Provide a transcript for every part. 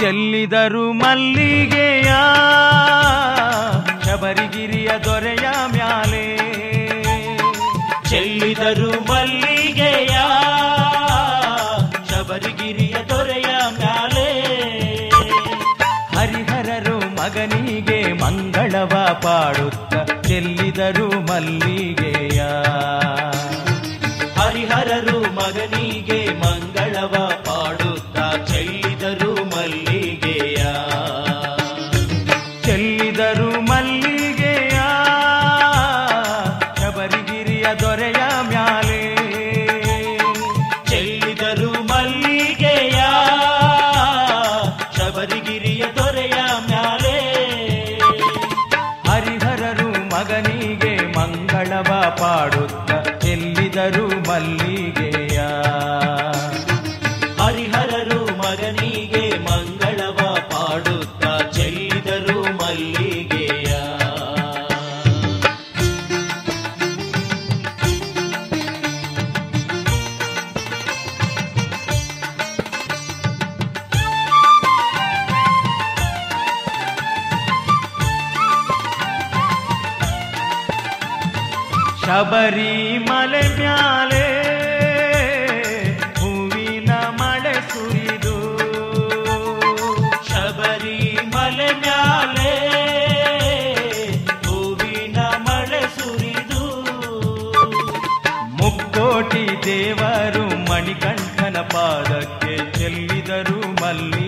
ಚೆಲ್ಲಿದರು ಮಲ್ಲಿಗೆಯ ಶಬರಿಗಿರಿಯ ದೊರೆಯ ಮ್ಯಾಲೆ. ಚೆಲ್ಲಿದರು ಮಲ್ಲಿಗೆಯ ಶಬರಿಗಿರಿಯ ದೊರೆಯ ಮ್ಯಾಲೆ. ಹರಿಹರರು ಮಗನಿಗೆ ಮಂಗಳವ ಪಾಡುತ್ತ ಚೆಲ್ಲಿದರು ಮಲ್ಲಿಗೆಯ. ಹರಿಹರರು ಮಗನಿಗೆ ಮಂಗಳವ ಮಂಗಳವ ಪಾಡುತ್ತ ಎಲ್ಲಿದರೂ ಮಲ್ಲಿಗೆಯ ಶಬರಿ ಮಲೆ ಮ್ಯಾಲೆ ಹೂವಿನ ಮಳೆ ಸುರಿದು. ಶಬರಿ ಮಲೆ ಮ್ಯಾಲೆ ಹೂವಿನ ಮಳೆ ಸುರಿದು. ಮುಕ್ಕೋಟಿ ದೇವರು ಮಣಿಕಂಠನ ಪಾದಕ್ಕೆ ಚೆಲ್ಲಿದರು ಮಲ್ಲಿಗೆಯ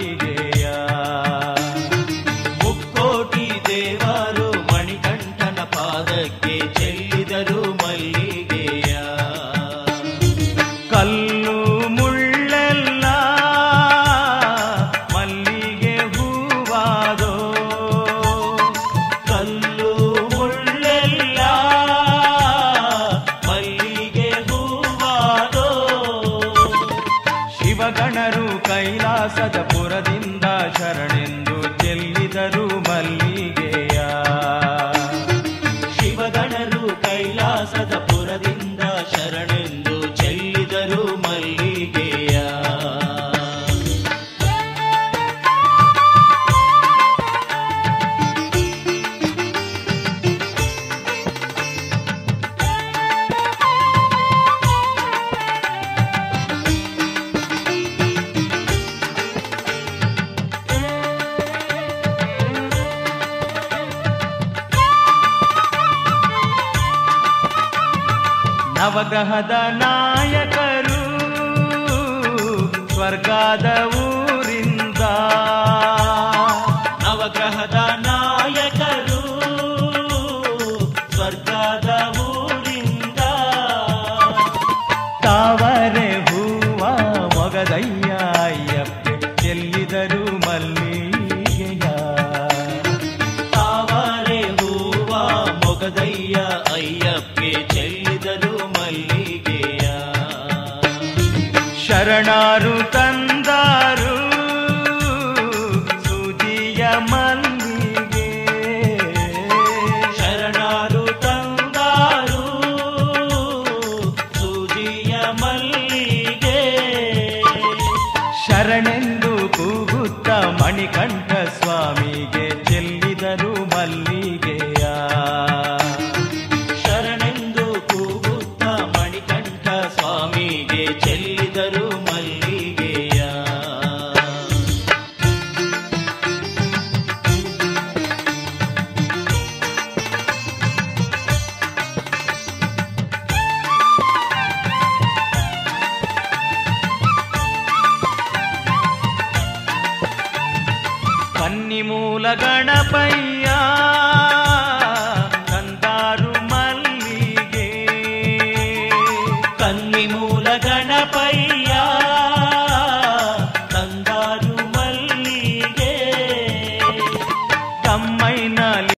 ಮಲ್ಲಿಗೆಯ ನವಗ್ರಹದ ನಾಯಕರು ಸ್ವರ್ಗದ ಶರಣಾರು ತಂದಾರು. ಸುಜಿಯ ಮಲ್ಲಿಗೆ. ಶರಣಾರು ತಂದಾರು. ಸುಜಿಯ ಮಲ್ಲಿಗೆ. ಶರಣೆಂದು ಕೂಗುತ್ತ ಮಣಿಕಂಠ ಸ್ವಾಮಿಗೆ. ಗಣಪಯ್ಯ ಕಂದಾರು ಮಲ್ಲಿಗೆ. ಕನ್ನಿ ಮೂಲ ಗಣಪಯ್ಯ.